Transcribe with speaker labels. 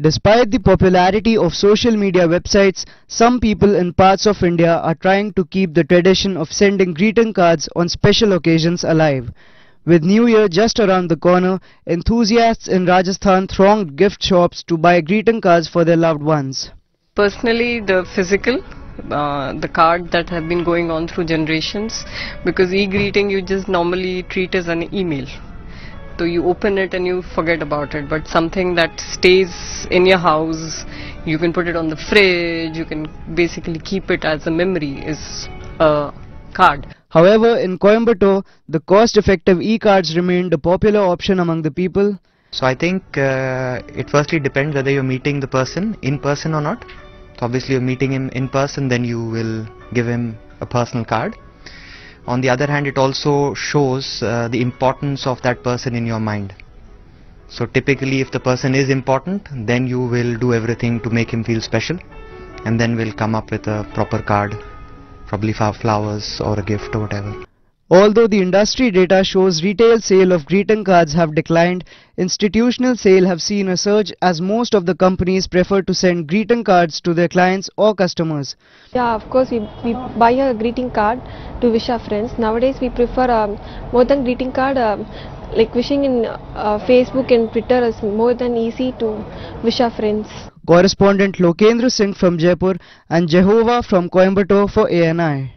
Speaker 1: Despite the popularity of social media websites, some people in parts of India are trying to keep the tradition of sending greeting cards on special occasions alive. With New Year just around the corner, enthusiasts in Rajasthan thronged gift shops to buy greeting cards for their loved ones.
Speaker 2: Personally, the physical, uh, the card that have been going on through generations, because e-greeting you just normally treat as an email. So you open it and you forget about it, but something that stays in your house, you can put it on the fridge, you can basically keep it as a memory is a card.
Speaker 1: However, in Coimbatore, the cost-effective e-cards remained a popular option among the people.
Speaker 3: So I think uh, it firstly depends whether you're meeting the person in person or not. So obviously you're meeting him in person, then you will give him a personal card. On the other hand, it also shows uh, the importance of that person in your mind. So typically if the person is important, then you will do everything to make him feel special and then we'll come up with a proper card, probably flowers or a gift or whatever.
Speaker 1: Although the industry data shows retail sale of greeting cards have declined, institutional sale have seen a surge as most of the companies prefer to send greeting cards to their clients or customers.
Speaker 4: Yeah, of course, we, we buy a greeting card to wish our friends. Nowadays, we prefer um, more than greeting card, um, like wishing in uh, Facebook and Twitter is more than easy to wish our friends.
Speaker 1: Correspondent Lokendra Singh from Jaipur and Jehovah from Coimbatore for ANI.